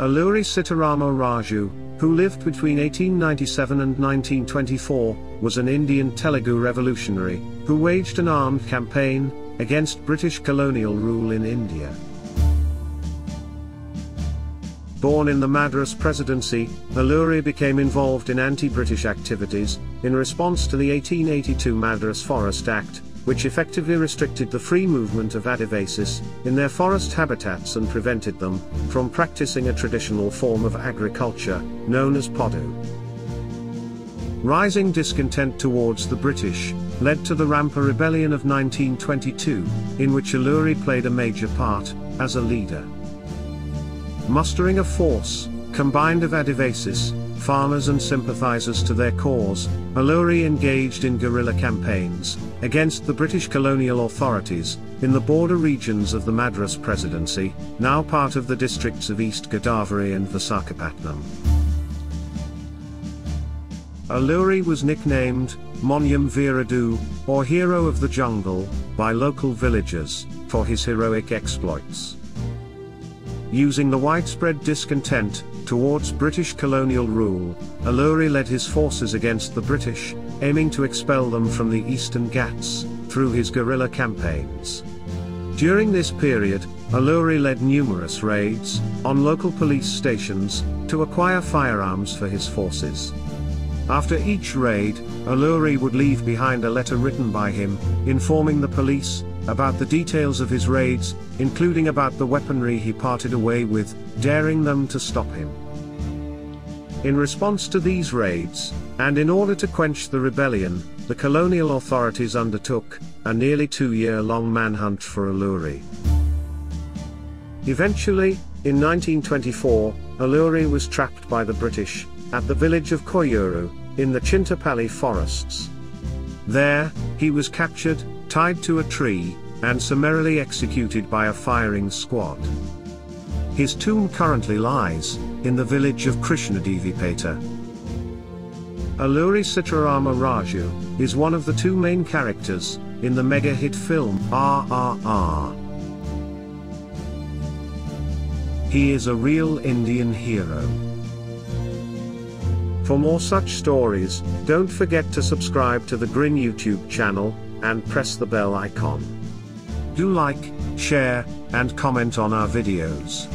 Alluri Sitarama Raju, who lived between 1897 and 1924, was an Indian Telugu revolutionary, who waged an armed campaign against British colonial rule in India. Born in the Madras Presidency, Alluri became involved in anti-British activities, in response to the 1882 Madras Forest Act, which effectively restricted the free movement of Adivasis in their forest habitats and prevented them from practicing a traditional form of agriculture, known as Podu. Rising discontent towards the British led to the Rampa Rebellion of 1922, in which Alluri played a major part as a leader. Mustering a force, combined of Adivasis, farmers and sympathizers to their cause, Alluri engaged in guerrilla campaigns against the British colonial authorities in the border regions of the Madras Presidency, now part of the districts of East Godavari and Visakhapatnam. Alluri was nicknamed Manyam Veerudu, or Hero of the Jungle, by local villagers, for his heroic exploits. Using the widespread discontent towards British colonial rule, Alluri led his forces against the British, aiming to expel them from the Eastern Ghats through his guerrilla campaigns. During this period, Alluri led numerous raids on local police stations to acquire firearms for his forces. After each raid, Alluri would leave behind a letter written by him, informing the police about the details of his raids, including about the weaponry he parted away with, daring them to stop him. In response to these raids, and in order to quench the rebellion, the colonial authorities undertook a nearly two-year-long manhunt for Alluri. Eventually, in 1924, Alluri was trapped by the British, at the village of Koyuru, in the Chintapalli forests. There, he was captured, tied to a tree, and summarily executed by a firing squad. His tomb currently lies in the village of Krishnadevipeta. Alluri Sitarama Raju is one of the two main characters in the mega hit film RRR. He is a real Indian hero. For more such stories, don't forget to subscribe to the Grin YouTube channel, and press the bell icon. Do like, share, and comment on our videos.